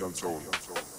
champion sound.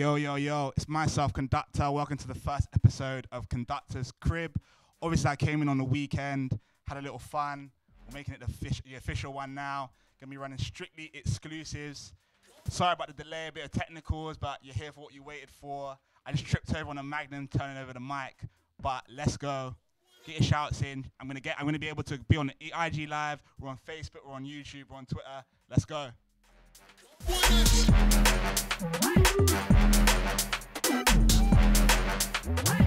Yo, yo, yo, it's myself, Conducta. Welcome to the first episode of Conducta's Crib. Obviously, I came in on the weekend, had a little fun. We're making it the, the official one now. Gonna be running strictly exclusives. Sorry about the delay, a bit of technicals, but you're here for what you waited for. I just tripped over on a Magnum, turning over the mic. But let's go. Get your shouts in. I'm gonna get. I'm gonna be able to be on the IG Live. We're on Facebook. We're on YouTube. We're on Twitter. Let's go. Right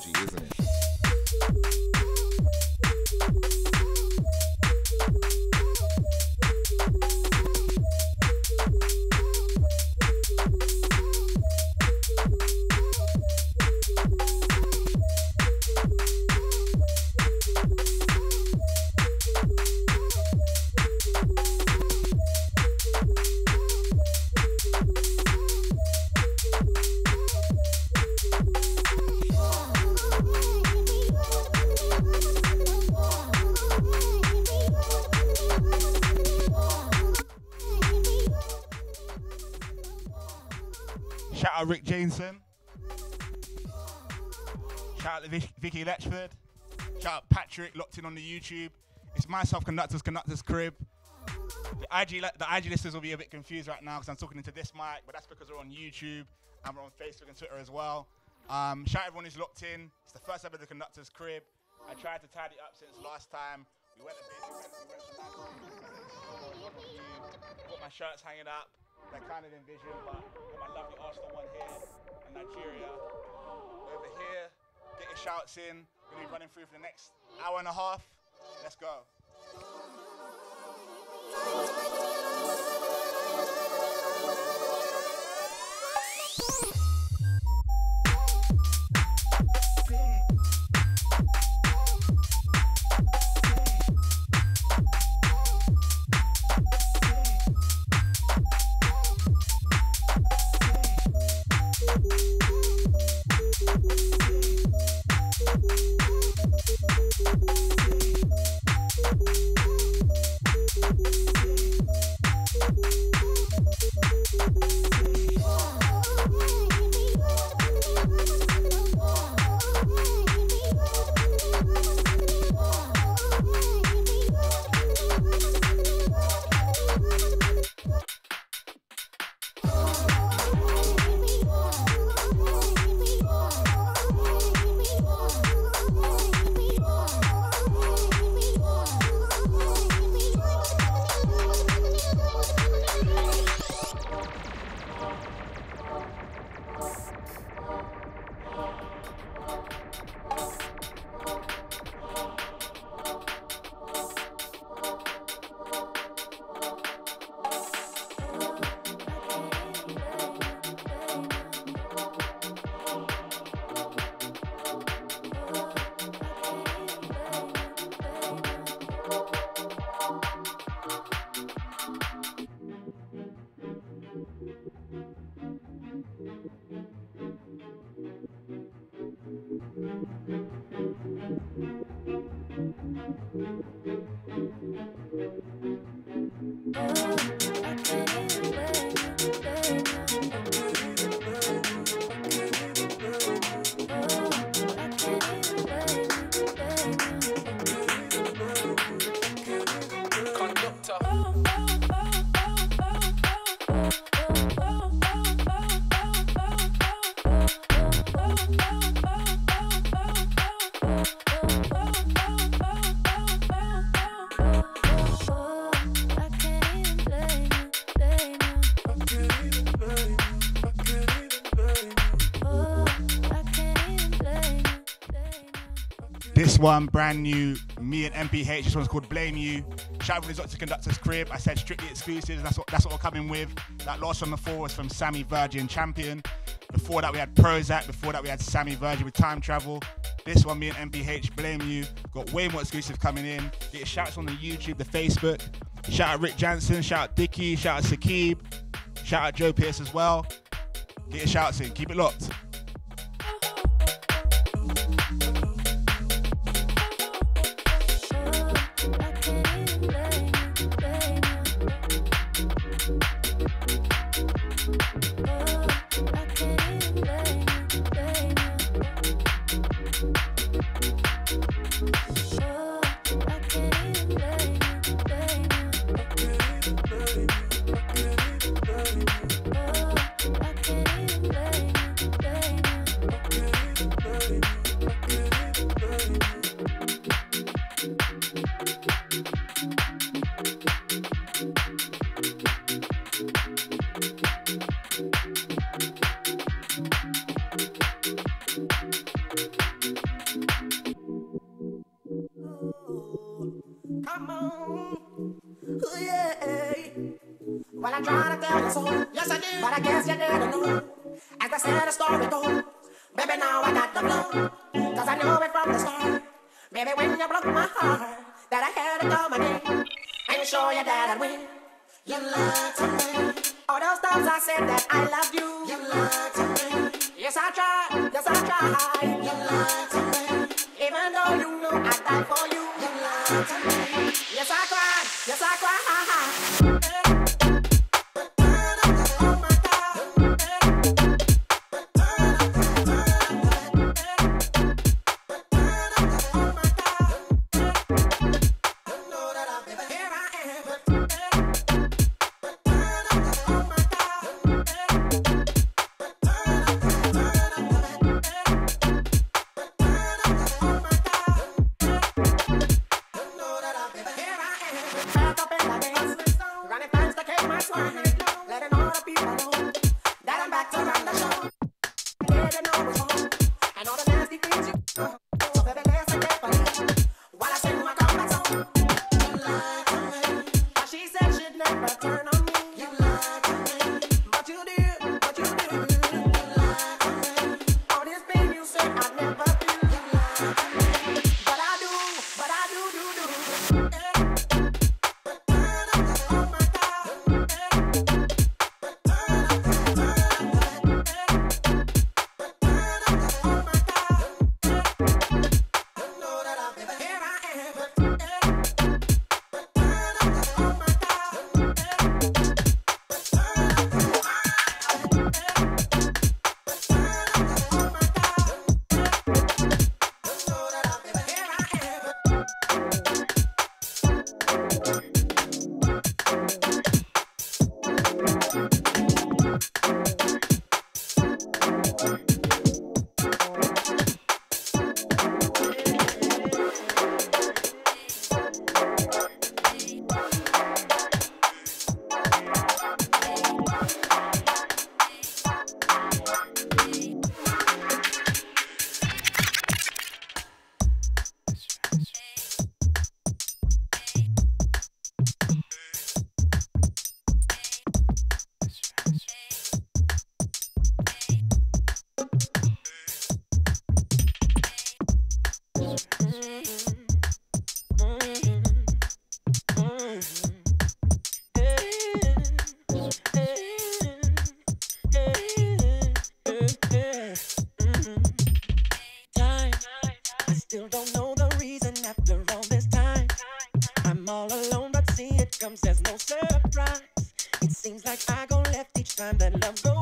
sound. It's Shout out to Vic- Vicky Letchford. Shout out Patrick, locked in on the YouTube. It's myself, Conductas, Conductas Crib. The IG, the IG listeners will be a bit confused right now because I'm talking into this mic, but that's because we're on YouTube and we're on Facebook and Twitter as well. Um, shout out everyone who's locked in. It's the first episode of the Conductas Crib. I tried to tidy up since last time. We went a bit, we went, we went Got my shirts hanging up. They're kind of envision. but my lovely Arsenal one here in Nigeria over here. Get your shouts in. We're gonna be running through for the next hour and a half. Let's go. One, brand new, me and MPH. This one's called Blame You. Shout out to the Doctor Conducta's Crib. I said strictly exclusives. That's what that's what we're coming with. That last one before was from Sammy Virgo Champion. Before that we had Prozac. Before that we had Sammy Virgo with Time Travel. This one, me and MPH, Blame You. Got way more exclusive coming in. Get your shouts on the YouTube, the Facebook. Shout out Rick Jansen. Shout out Dicky. Shout out Sakib. Shout out Joe Pierce as well. Get your shouts in. Keep it locked. Still don't know the reason after all this time. I'm all alone, but see, it comes as no surprise. It seems like I go left each time that love goes.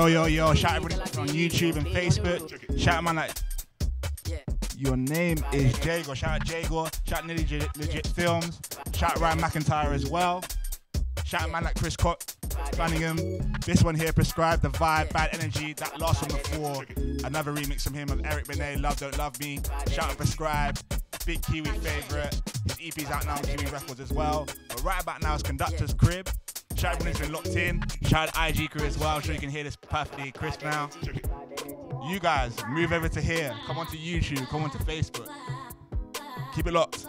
Yo, yo, yo. Shout out everybody on YouTube and Facebook. Shout out man like your name is Jago. Shout out Jago. Shout out Nitty Legit, Films. Shout out Ryan McIntyre as well. Shout out man like Chris Cot Cunningham. This one here, Prescribe, The Vibe, Bad Energy. That last one before. Another remix from him of Eric Benet, Love Don't Love Me. Shout out Prescribe. Big Kiwi favorite. His EP's out now on Kiwi Records as well. But right about now is Conducta's Crib. Out everyone's been locked in. Shout out IG crew as well. I'm sure you can hear this perfectly crisp now. You guys, move over to here. Come onto YouTube. Come onto Facebook. Keep it locked.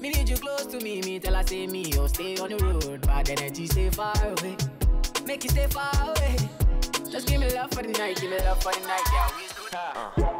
Me need you close to me. Me tell I say me or stay on the road. Bad energy stay far away. Make you stay far away. Just give me love for the night. Give me love for the night. Yeah, we do that.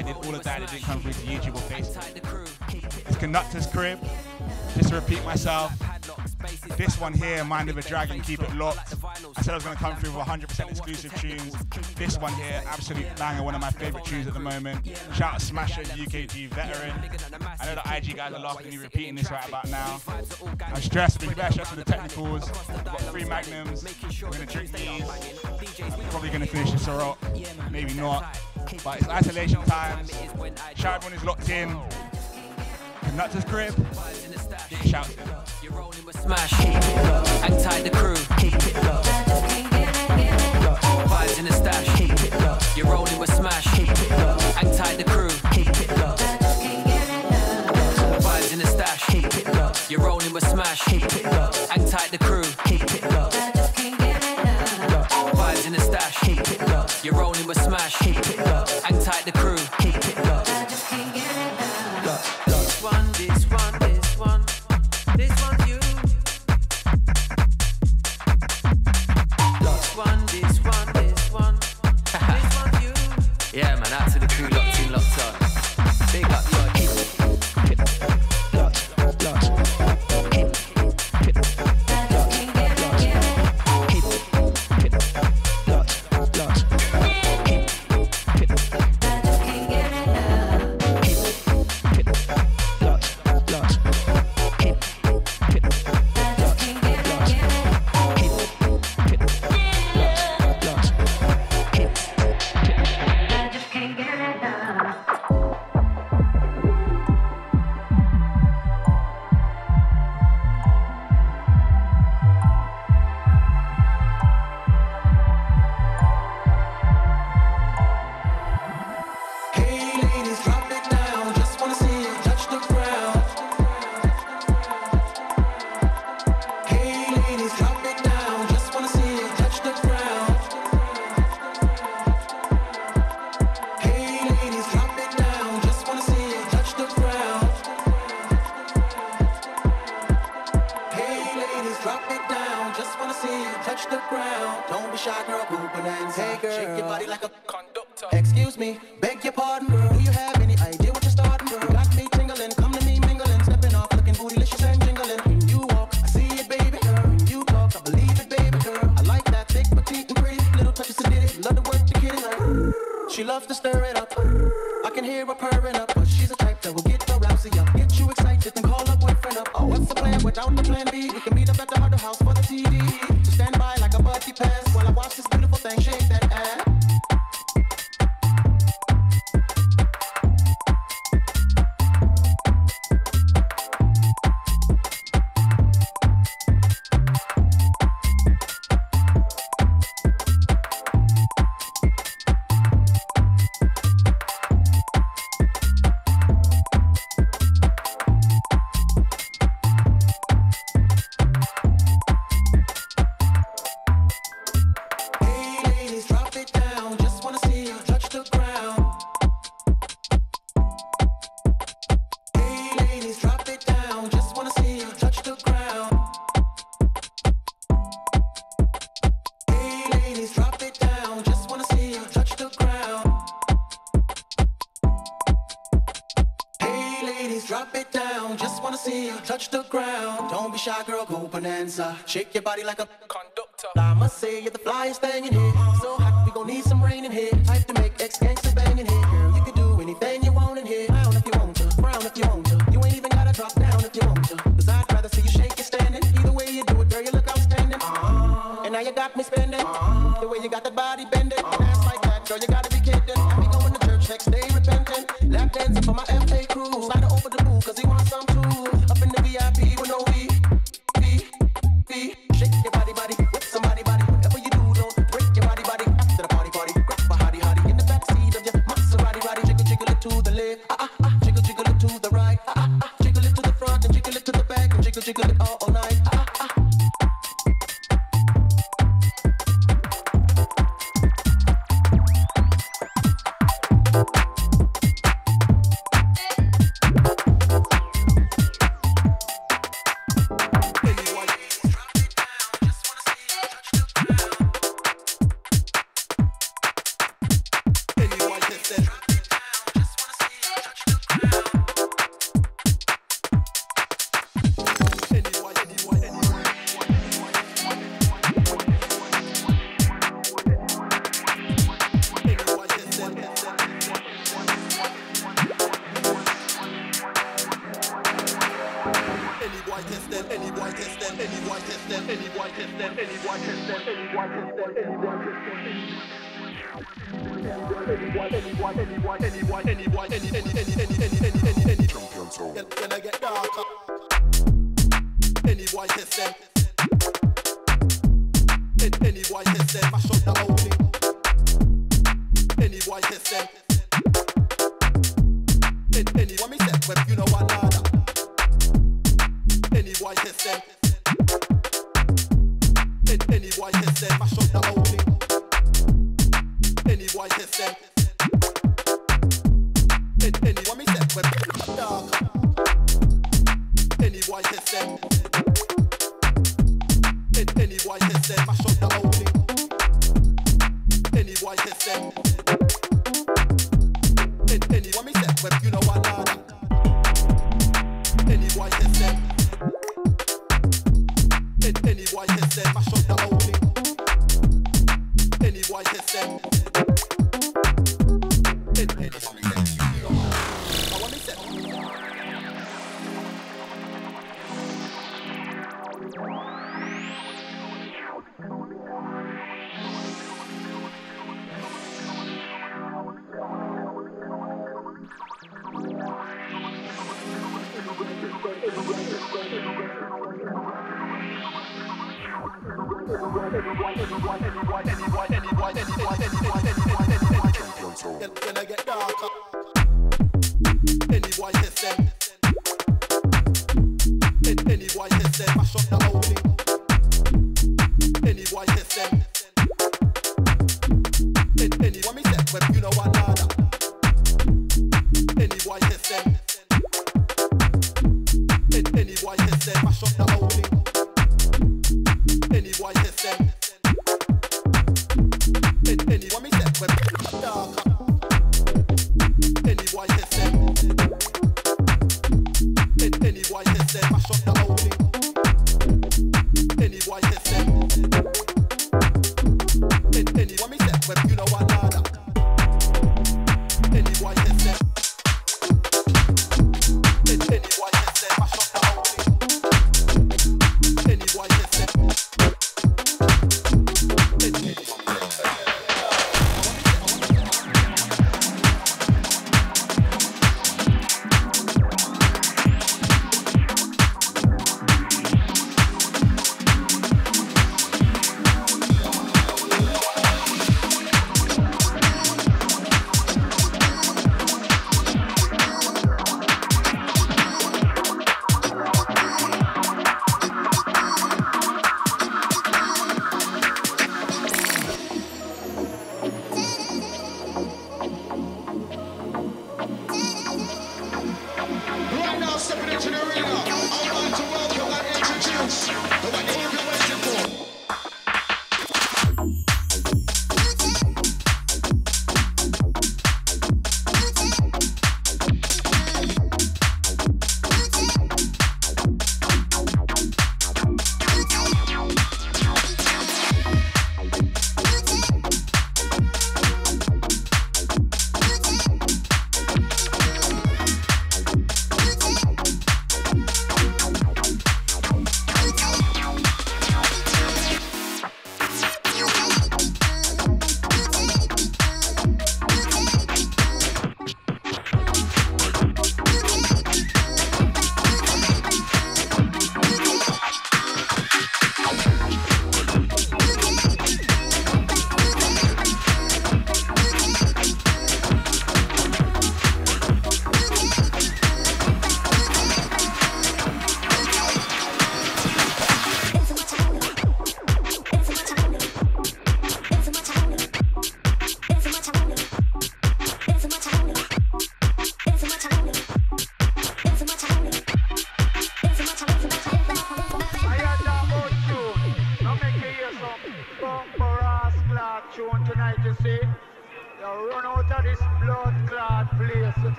I did all of that, it didn't come through to YouTube or Facebook. tight the crew. Keep it It's Conducta's Crib. Just to repeat myself, this one here, Mind of a Dragon, keep it locked. I said I was going to come through with 100% exclusive tunes. This one here, absolute banger, one of my favorite tunes at the moment. Shout out Smasher, UKG veteran. I know the IG guys are laughing at me repeating this right about now. I'm stressed, been very stressed with the technicals. I've got three magnums. We're going to drink these. Probably going to finish this rock. Maybe not. But it's isolation times. Shout out everyone who's locked in. Conducta's Crib. Big shout. You're rolling with smash. Hang tight the crew. Vibes Shake your body like a conductor. I must say you're the flyest thing in here. So hot, we gon' need some rain in here. Type to make ex gangsters bang in here. Girl, you can do anything you want in here. Brown if you want to, brown if you want to. You ain't even gotta drop down if you want to. Cause I'd rather see you shake it standing. Either way you do it, girl, you look outstanding. Uh, and now you got me spending. Uh, the way you got that body bending. Uh, ass like that, girl, you gotta be kidding. I be going to church next day repenting. Lap dancing for my FA crew. Slide over the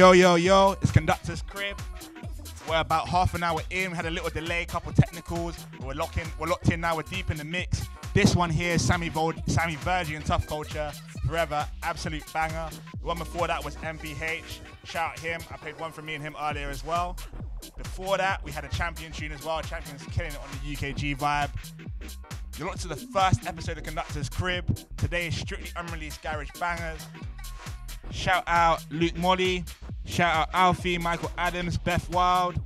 Yo, yo, yo, it's Conducta's Crib. We're about half an hour in. We had a little delay, couple technicals. We're locking, we're locked in now. We're deep in the mix. This one here is Sammy, Vol- Sammy Tough Culture. Forever, absolute banger. The one before that was MPH. Shout out him. I played one for me and him earlier as well. Before that, we had a champion tune as well. Champion's killing it on the UKG vibe. You're locked to the first episode of Conducta's Crib. Today is strictly unreleased garage bangers. Shout out Luke Molly. Shout out Alfie, Michael Adams, Beth Wild.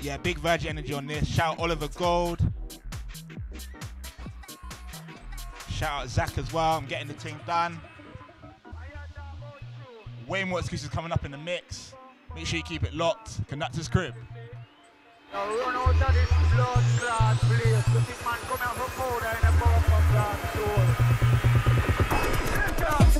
Yeah, big Virgin energy on this. Shout out Oliver Gold. Shout out Zach as well. I'm getting the team done. Way more excuses coming up in the mix. Make sure you keep it locked. Conducta's crib. Soul. Listen.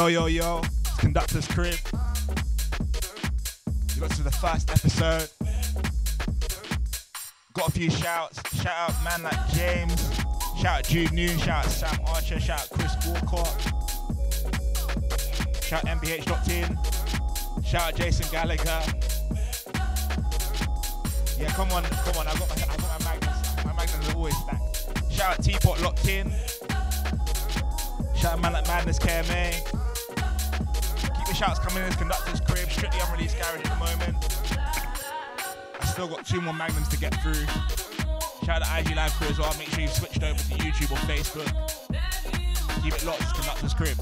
Yo, yo, yo, it's Conducta's Crib. You got to the first episode. Got a few shouts. Shout out man like James. Shout out Jude Noon. Shout out Sam Archer. Shout out Chris Walcott. Shout out MPH locked in. Shout out Jason Gallagher. Yeah, come on, come on. I got my, I got my magnets. My magnets are always stacked. Shout out Teapot locked in. Shout out man like Madness KMA. Shouts coming in. Conducta's Crib. Strictly unreleased garage at the moment. I still got two more magnums to get through. Shout out to IG Live Crew as well. Make sure you've switched over to YouTube or Facebook. Keep it locked. Conducta's Crib.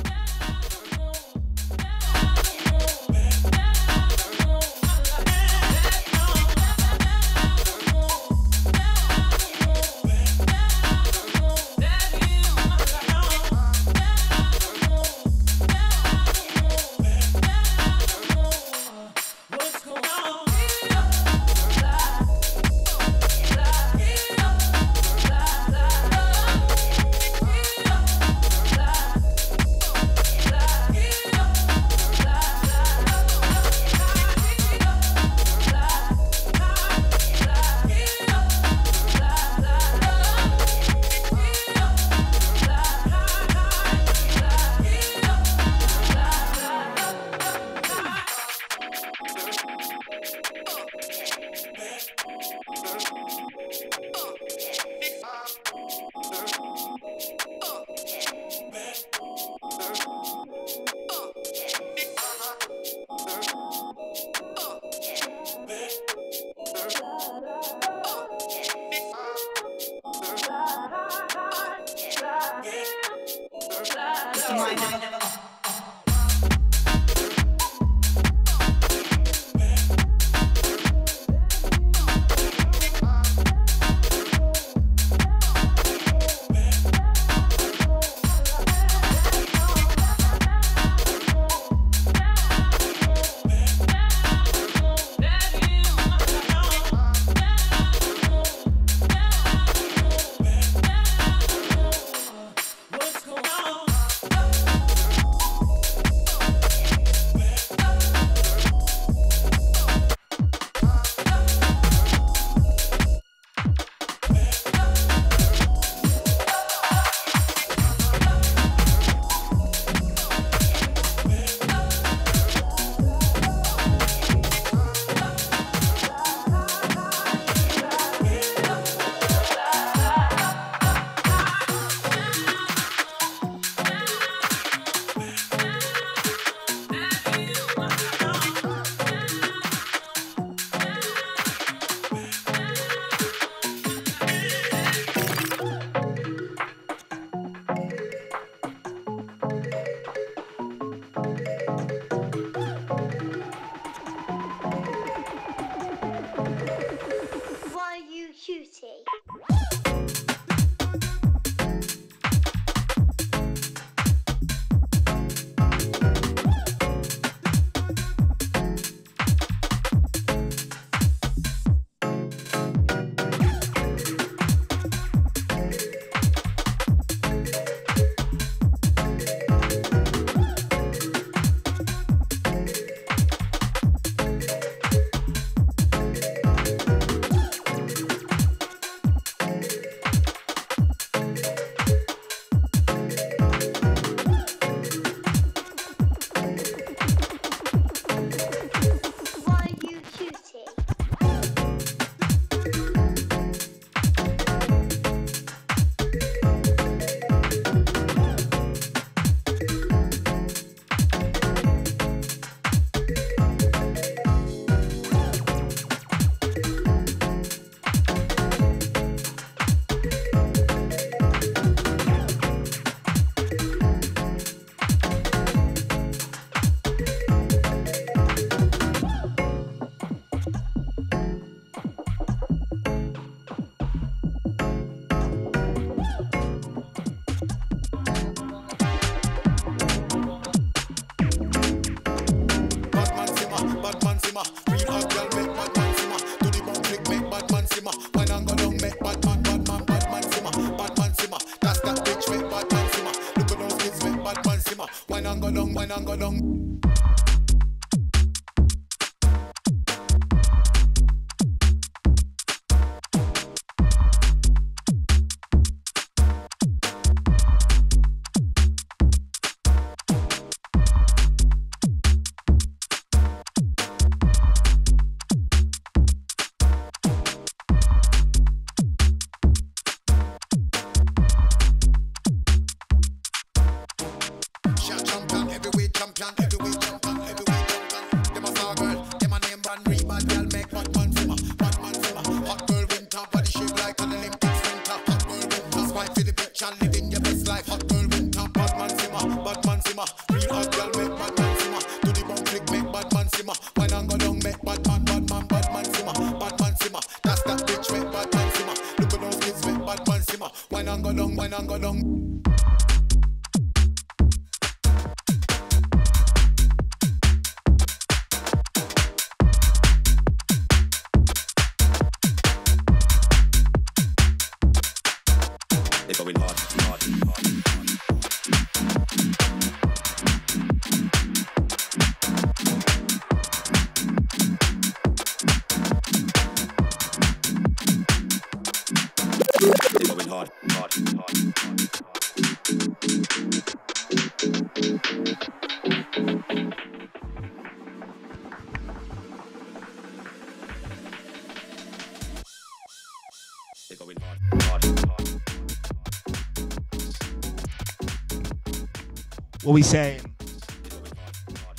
We saying?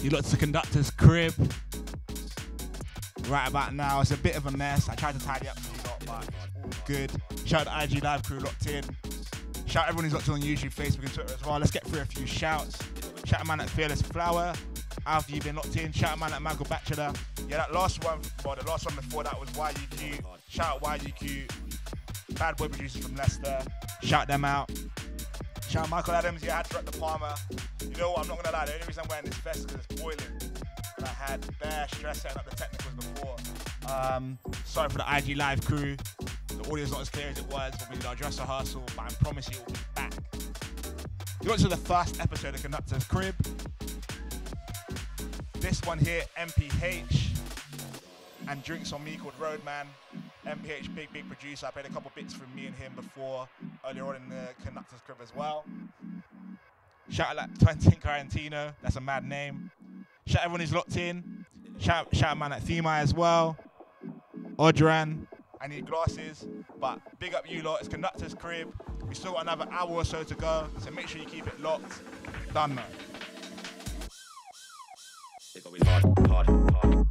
You look to the Conducta's crib. Right about now, it's a bit of a mess. I tried to tidy up lot, but good. Shout out IG Live crew locked in. Shout out everyone who's locked in on YouTube, Facebook, and Twitter as well. Let's get through a few shouts. Shout out man at Fearless Flower. How have you been locked in? Shout out man at Michael Bachelor. Yeah, that last one, well, the last one before that was YUQ. Shout out YUQ. Bad boy producers from Leicester. Shout them out. Shout out Michael Adams, yeah, I had to the Palmer. Know what, I'm not gonna lie, the only reason I'm wearing this vest is because it's boiling. And I had bare stress setting up the technicals before. Um, sorry for the IG Live crew. The audio's not as clear as it was when we did our dress rehearsal, but I promise you it will be back. You got to the first episode of Conducta's Crib. This one here, MPH, and Drinks on Me called Roadman. MPH, big, big producer. I played a couple bits from me and him before, earlier on in the Conducta's Crib as well. Shout out like Quentin Tarantino, that's a mad name. Shout out everyone who's locked in. Shout, shout out man at Themai as well. Odran, I need glasses, but big up you lot. It's Conducta's Crib. We still got another hour or so to go, so make sure you keep it locked. Done man. Hard, hard, hard,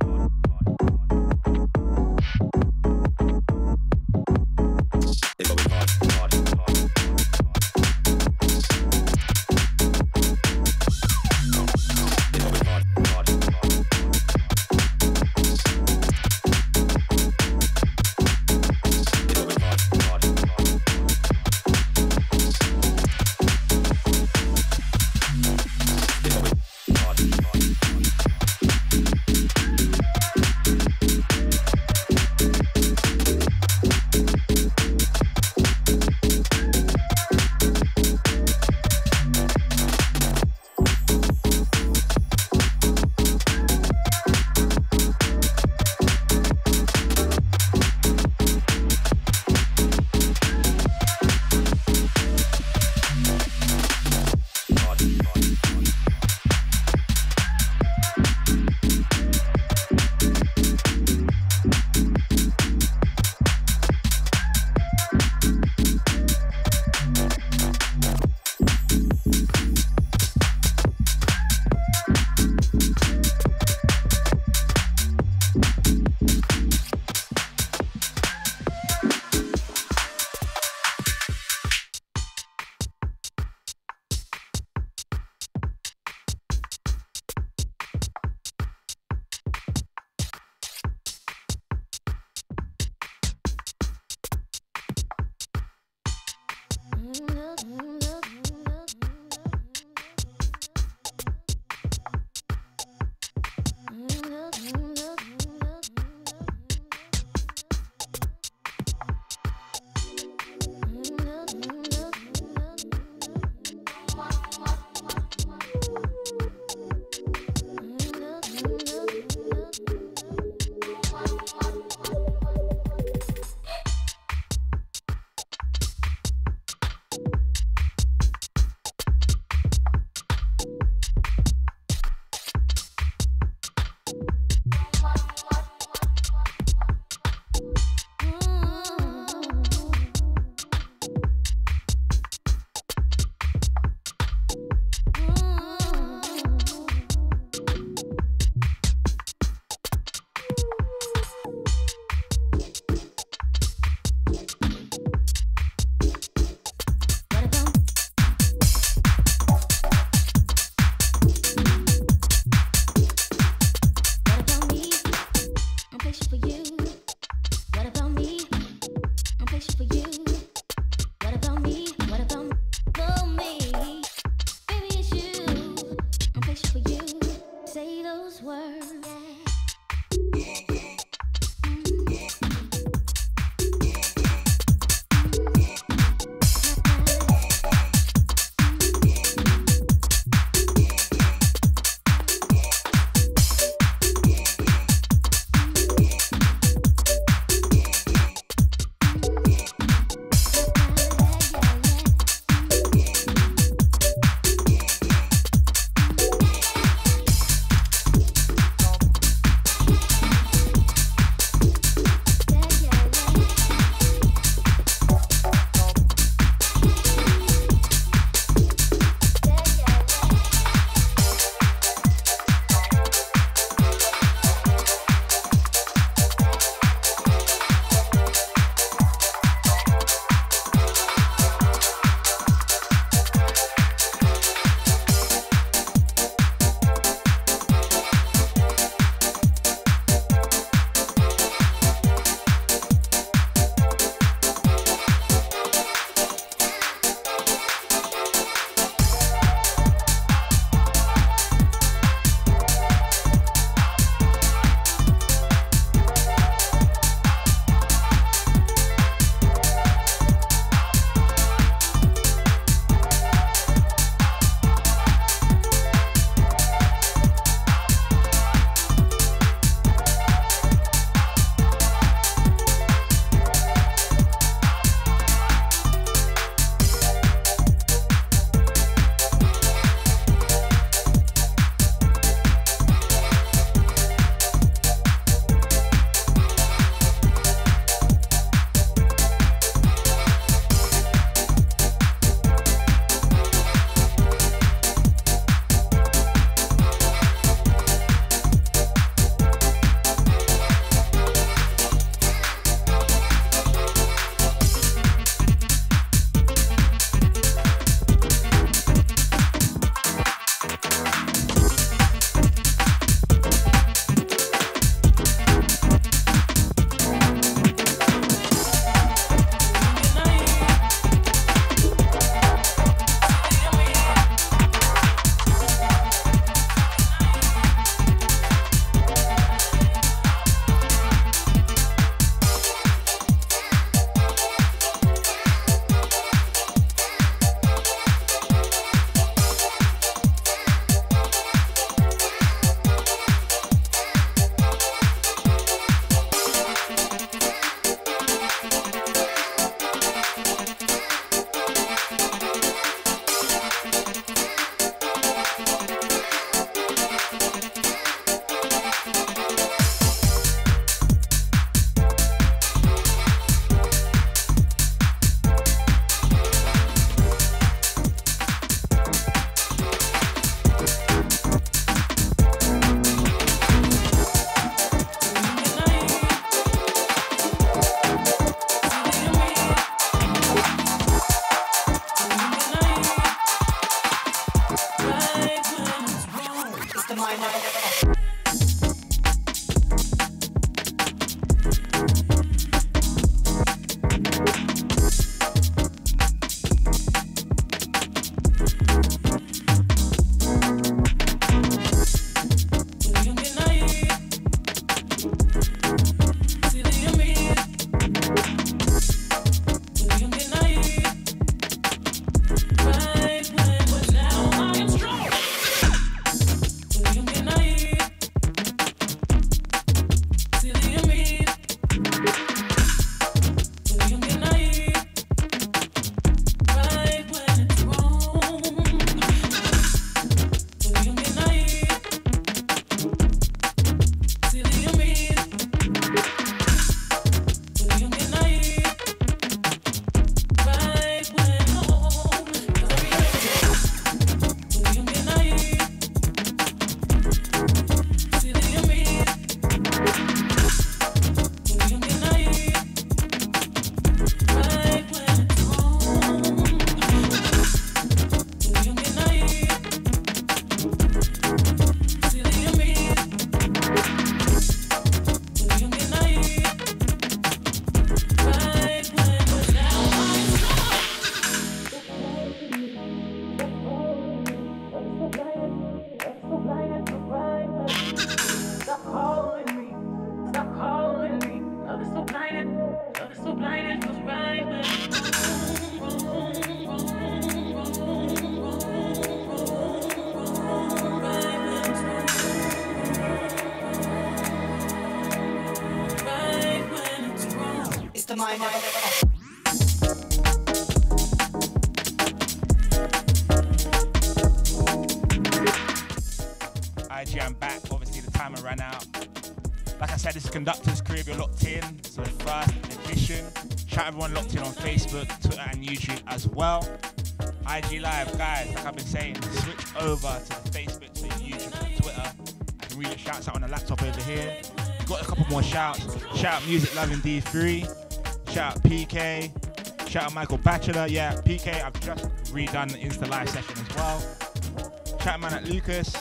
Music Loving D3. Shout out PK. Shout out Michael Bachelor. Yeah, PK, I've just redone the Insta Live session as well. Shout out man at Lucas.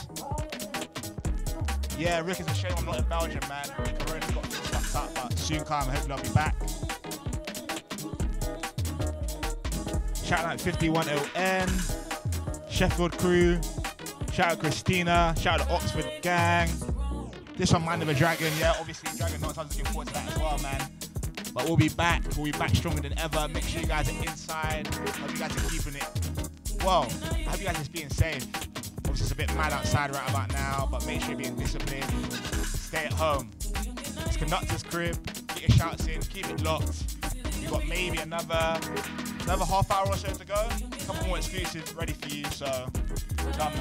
Yeah, Rick, it's a shame I'm not in Belgium, man. Corona got fucked up, but soon come. Hopefully I'll be back. Shout out 51LN, Sheffield crew. Shout out Christina. Shout out the Oxford gang. This one, Mind of a Dragon. Yeah, obviously But we'll be back. We'll be back stronger than ever. Make sure you guys are inside. Hope you guys are keeping it. Well, I hope you guys are being safe. Obviously, it's a bit mad outside right about now, but make sure you're being disciplined. Stay at home. It's Conducta's Crib. Get your shouts in. Keep it locked. We've got maybe another another half hour or so to go. A couple more exclusives ready for you, so done.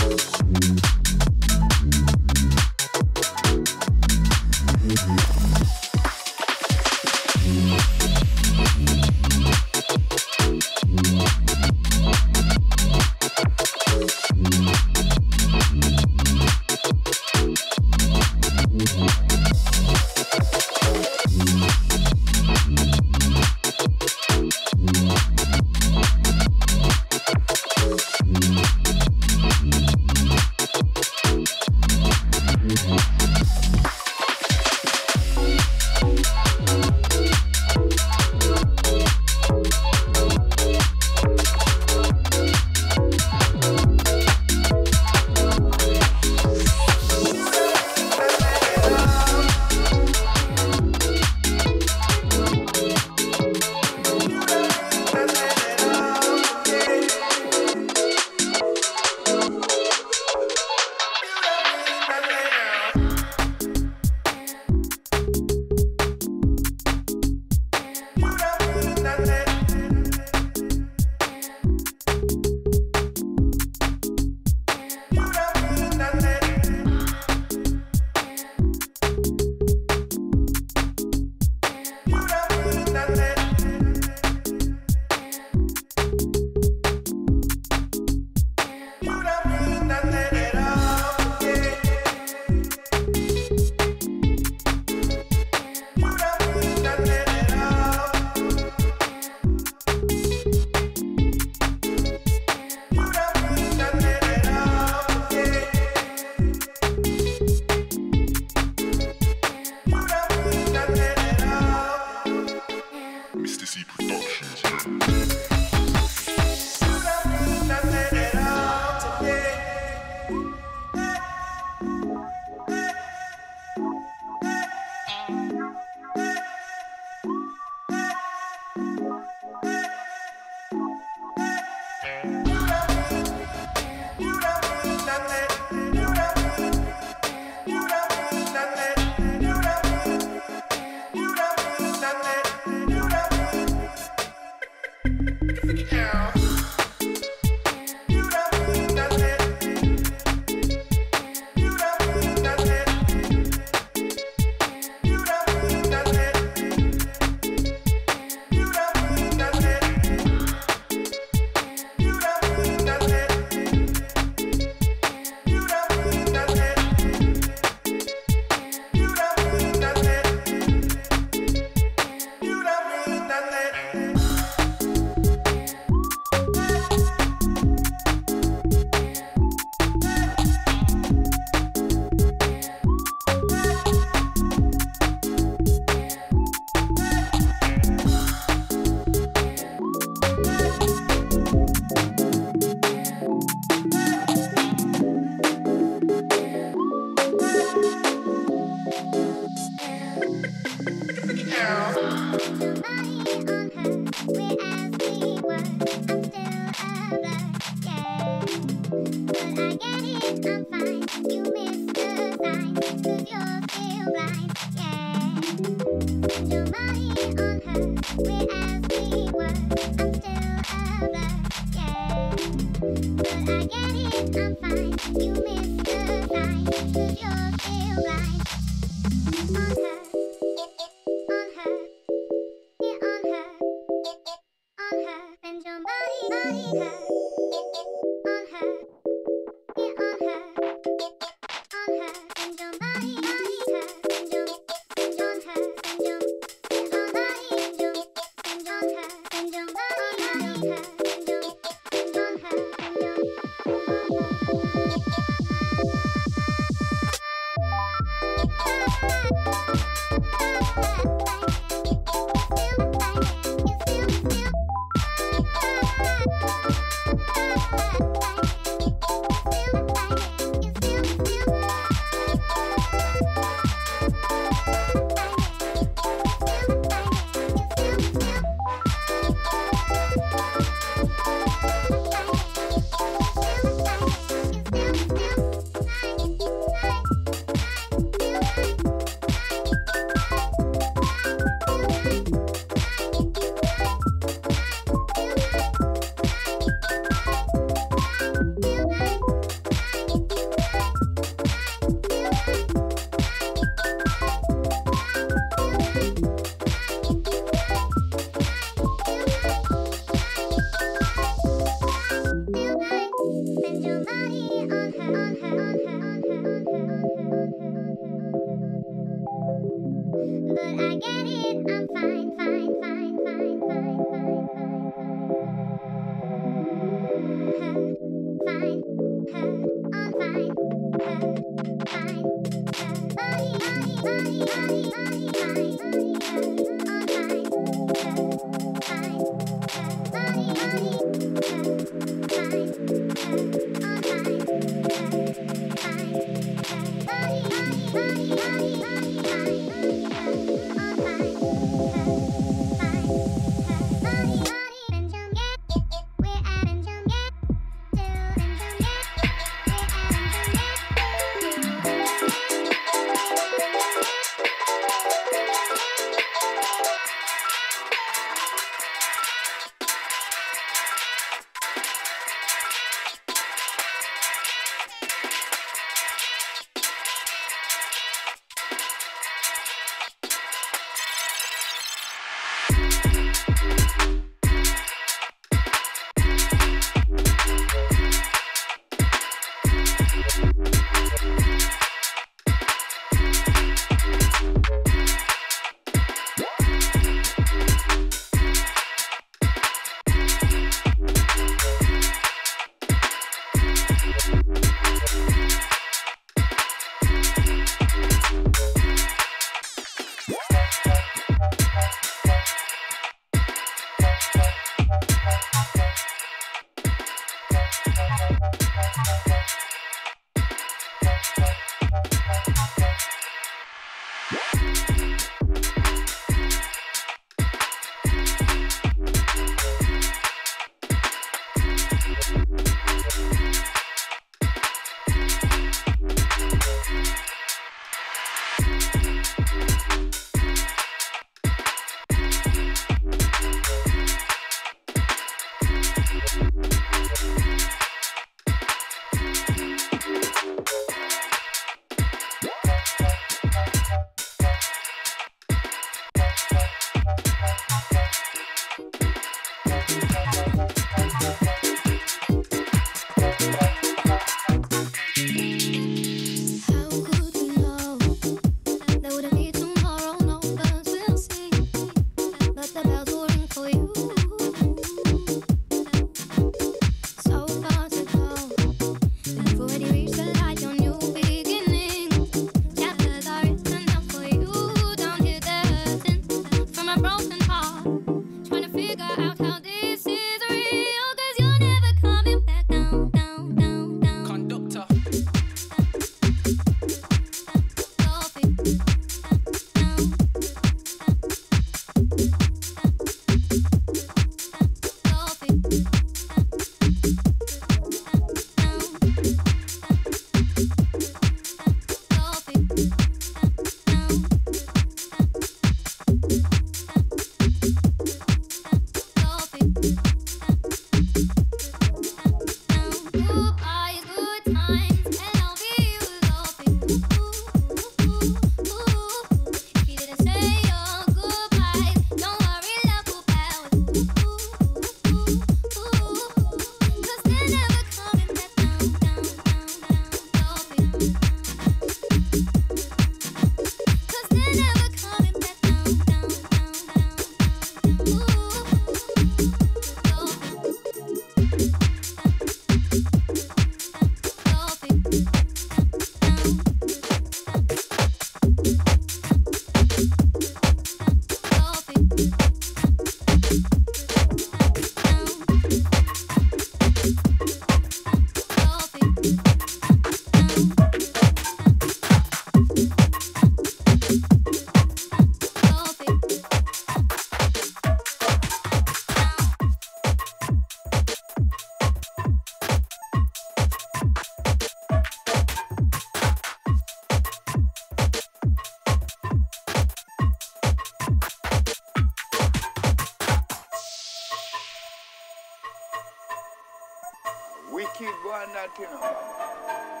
Wicked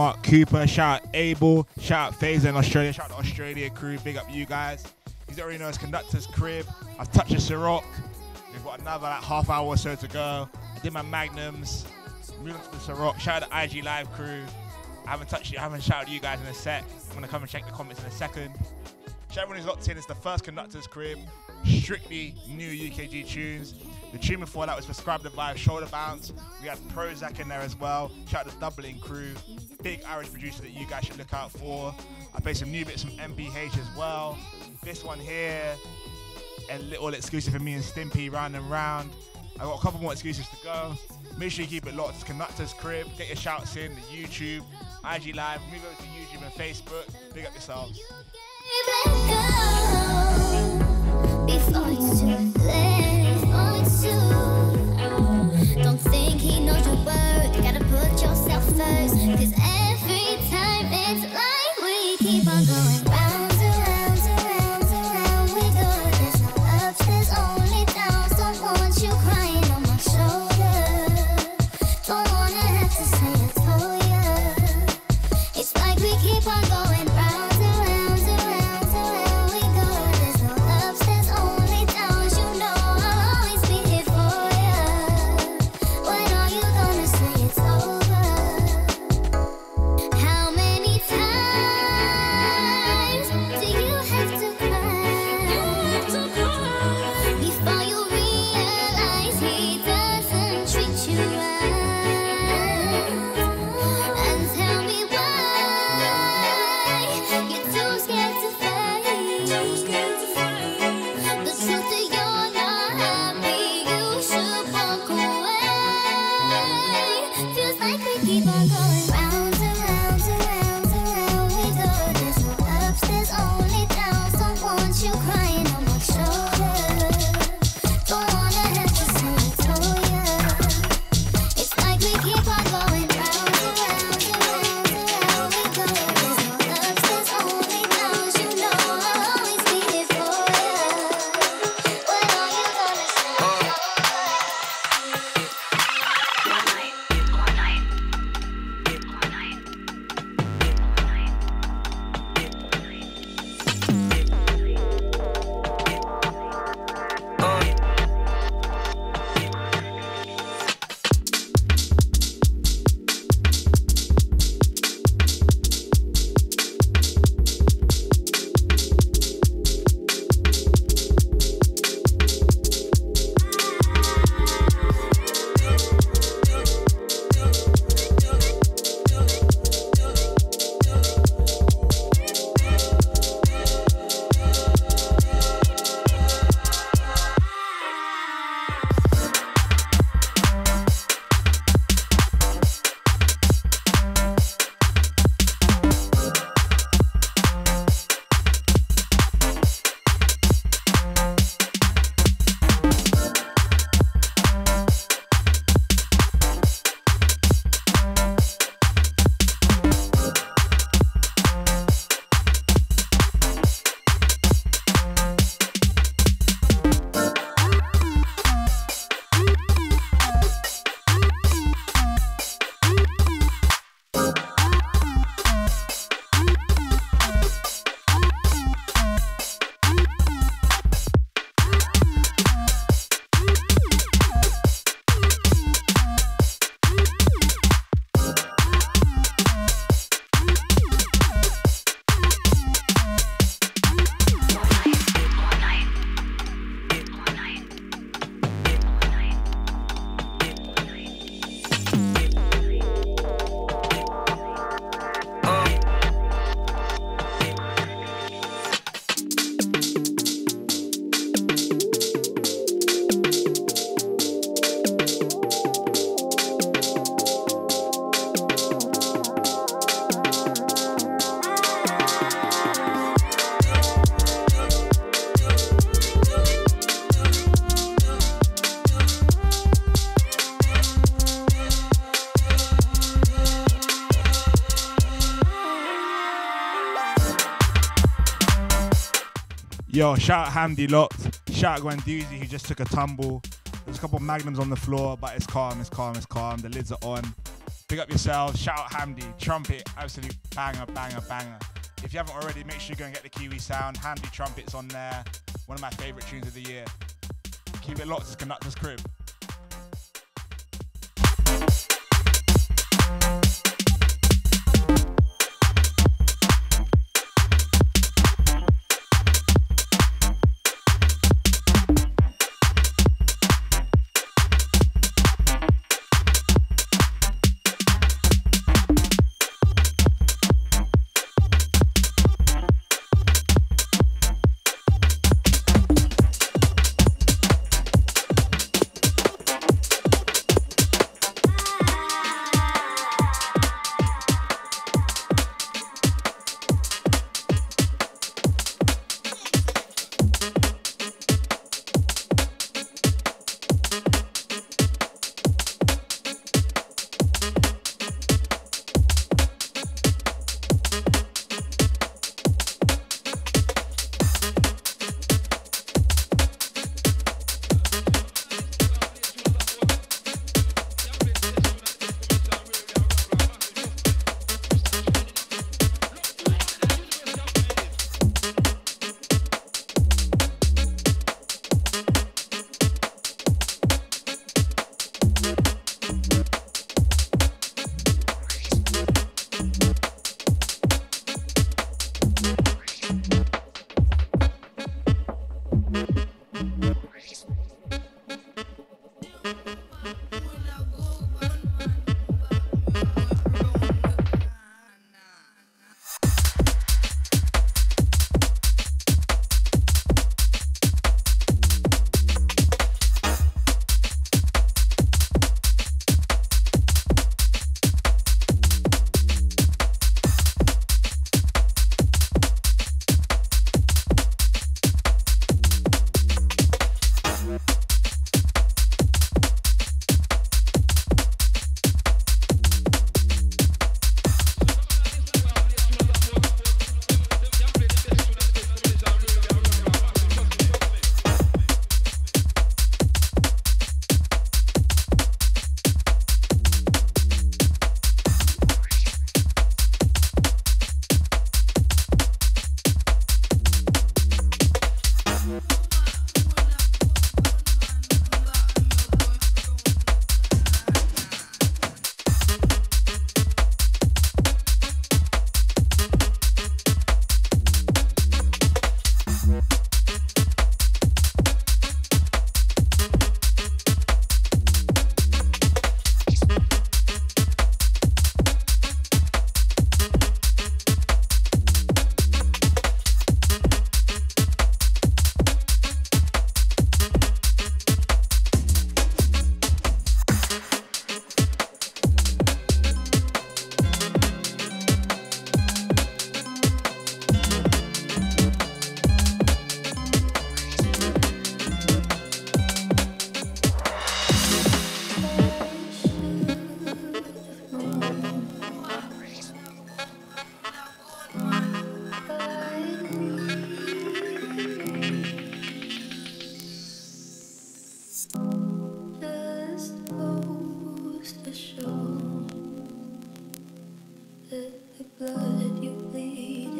Mark Cooper, shout out Abel, shout out Fazer in Australia, shout out Australia crew, big up you guys. He's already know his Conducta's crib. I've touched a Ciroc. We've got another like half hour or so to go. I did my magnums. Moving to the Ciroc. Shout out the IG Live crew. I haven't touched you, I haven't shouted you guys in a sec. I'm gonna come and check the comments in a second. Shout out everyone who's locked in. It's the first Conducta's crib. Strictly new UKG tunes. The tune before that was Prescribe the Vibe, Shoulder Bounce. We had Prozac in there as well. Shout out the Dublin crew. Big Irish producer that you guys should look out for. I played some new bits from MPH as well. This one here, a little exclusive for me and Stimpy, round and round. I got a couple more exclusives to go. Make sure you keep it locked. It's Conducta's Crib. Get your shouts in, the YouTube, IG Live. Move over to YouTube and Facebook. Big up yourselves. Think he knows your worth. You gotta put yourself first. Cause Yo, shout out Hamdi Locked. Shout out Gwenduzi who just took a tumble. There's a couple of magnums on the floor, but it's calm, it's calm, it's calm. The lids are on. Pick up yourselves. Shout out Hamdi. Trumpet, absolute banger, banger, banger. If you haven't already, make sure you go and get the Kiwi sound. Hamdi Trumpet's on there. One of my favorite tunes of the year. Keep it locked, it's Conducta's Crib.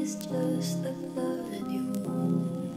Is just the blood you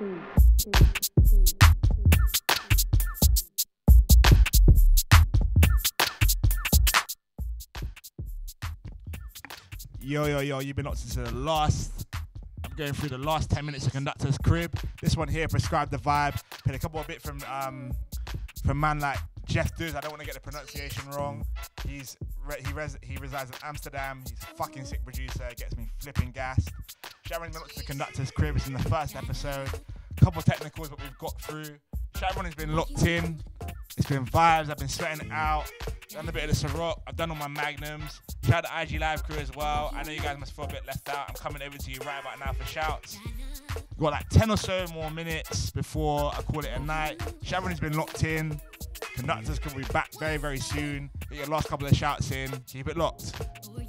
Yo, yo, yo, you've been locked into the last. I'm going through the last 10 minutes of Conducta's Crib. This one here, Prescribe the Vibe. Played a couple of bit from um, from man like Jeff Duz. I don't want to get the pronunciation wrong. He's he res- he resides in Amsterdam. He's a fucking sick producer. Gets me flipping gassed. Locked to the Conducta's Crib. It's in the first episode. A Couple technicals, but we've got through. Sharon has been locked in. It's been vibes. I've been sweating it out. Done a bit of the Ciroc. I've done all my magnums. Shout out the IG Live crew as well. I know you guys must feel a bit left out. I'm coming over to you right about now for shouts. We've got like 10 or so more minutes before I call it a night. Sharon has been locked in. Conducta's could be back very, very soon. Get your last couple of shouts in. Keep it locked. Sweet,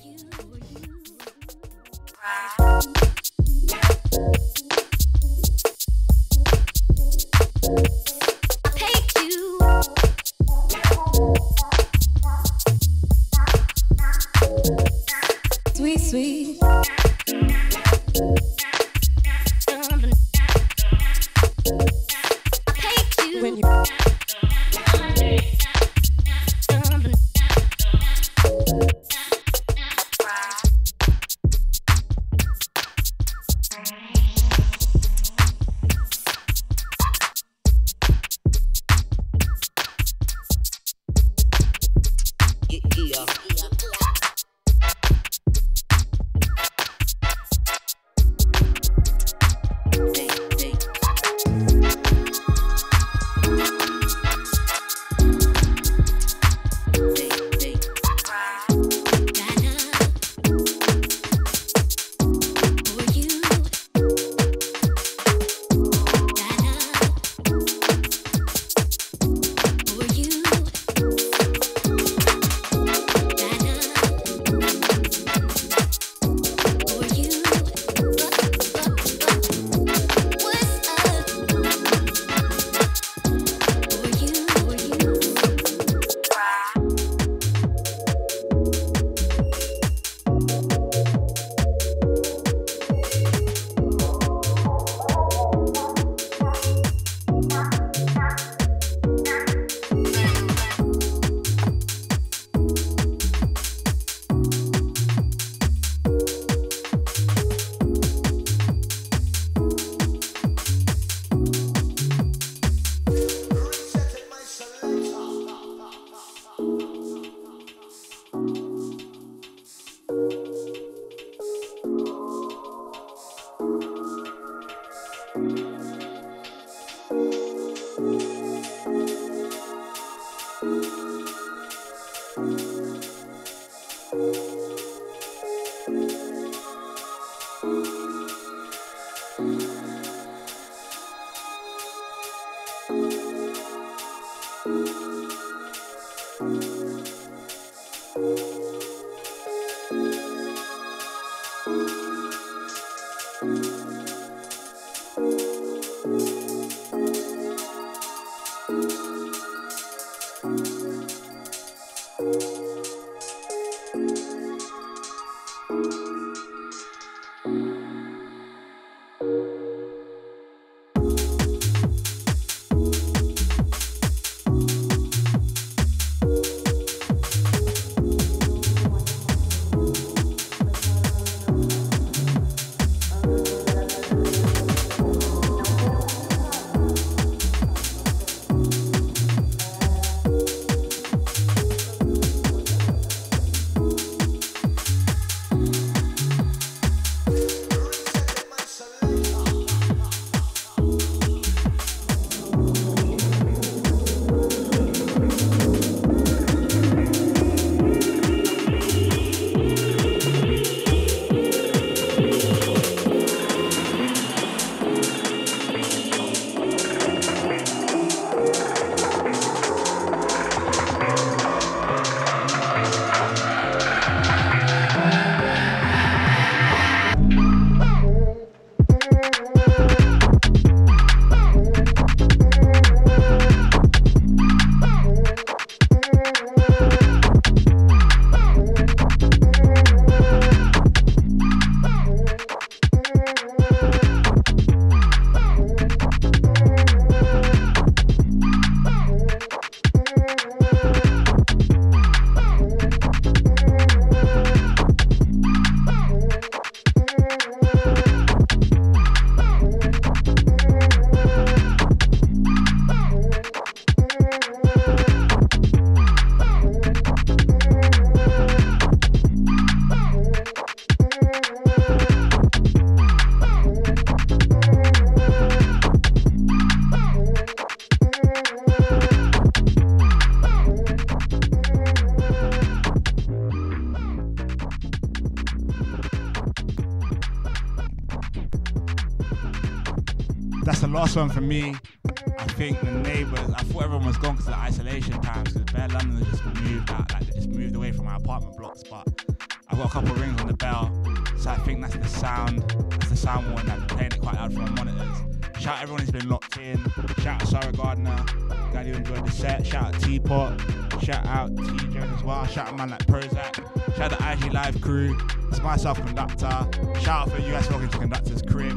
Shout out man like Prozac. Shout out the IG Live crew. It's myself, Conducta. Shout out for US guys walking to Conducta's crew,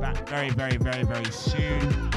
Back very, very, very, very soon.